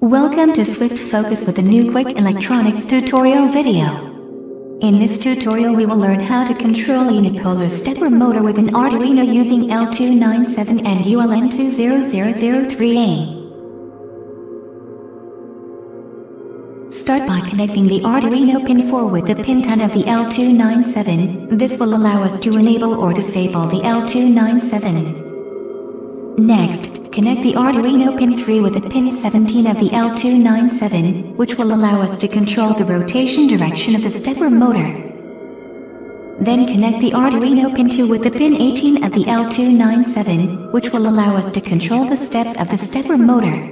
Welcome to Swift Focus with a new quick electronics tutorial video. In this tutorial we will learn how to control a unipolar stepper motor with an Arduino using L297 and ULN2003A. Start by connecting the Arduino pin 4 with the pin 10 of the L297, this will allow us to enable or disable the L297. Next, connect the Arduino pin 3 with the pin 17 of the L297, which will allow us to control the rotation direction of the stepper motor. Then connect the Arduino pin 2 with the pin 18 of the L297, which will allow us to control the steps of the stepper motor.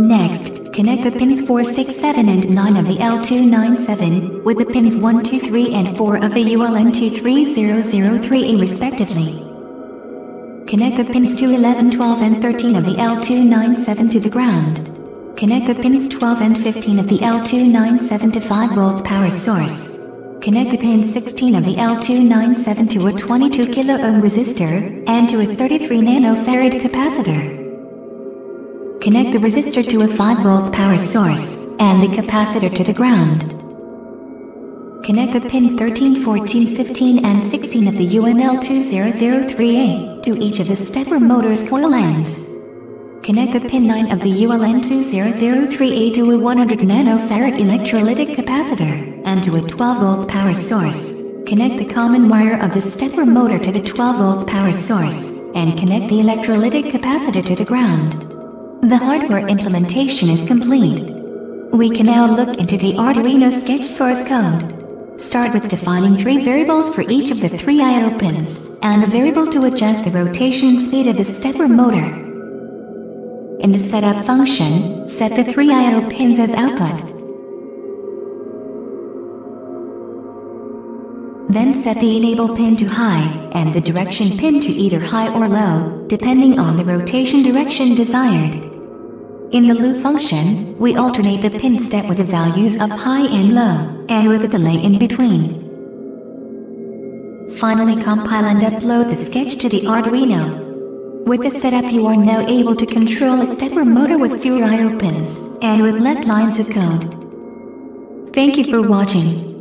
Next, connect the pins 4, 6, 7 and 9 of the L297 with the pins 1, 2, 3 and 4 of the ULN2003A respectively. Connect the pins to 11, 12 and 13 of the L297 to the ground. Connect the pins 12 and 15 of the L297 to 5 volts power source. Connect the pin 16 of the L297 to a 22 kilo ohm resistor and to a 33 nanofarad capacitor. Connect the resistor to a 5 volts power source and the capacitor to the ground. Connect the pins 13, 14, 15 and 16 of the ULN2003A to each of the stepper motor's coil ends. Connect the pin 9 of the ULN2003A to a 100 nanofarad electrolytic capacitor and to a 12 volts power source. Connect the common wire of the stepper motor to the 12 volts power source and connect the electrolytic capacitor to the ground. The hardware implementation is complete. We can now look into the Arduino sketch source code. Start with defining three variables for each of the three I.O. pins, and a variable to adjust the rotation speed of the stepper motor. In the setup function, set the three I.O. pins as output. Then set the enable pin to high, and the direction pin to either high or low, depending on the rotation direction desired. In the loop function, we alternate the pin step with the values of high and low, and with a delay in between. Finally compile and upload the sketch to the Arduino. With the setup you are now able to control a stepper motor with fewer I.O. pins, and with less lines of code. Thank you for watching.